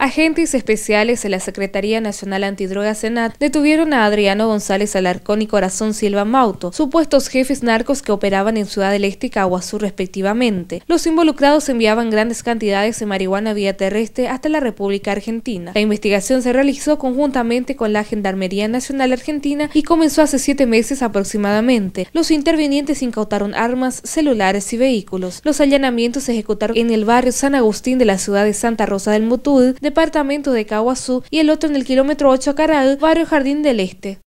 Agentes especiales de la Secretaría Nacional Antidrogas Senat detuvieron a Adriano González Alarcón y Corazón Silva Mauto, supuestos jefes narcos que operaban en Ciudad del Este y respectivamente. Los involucrados enviaban grandes cantidades de marihuana vía terrestre hasta la República Argentina. La investigación se realizó conjuntamente con la Gendarmería Nacional Argentina y comenzó hace siete meses aproximadamente. Los intervinientes incautaron armas, celulares y vehículos. Los allanamientos se ejecutaron en el barrio San Agustín de la ciudad de Santa Rosa del Mutud, departamento de Caguazú, y el otro en el kilómetro 8 Caral, barrio Jardín del Este.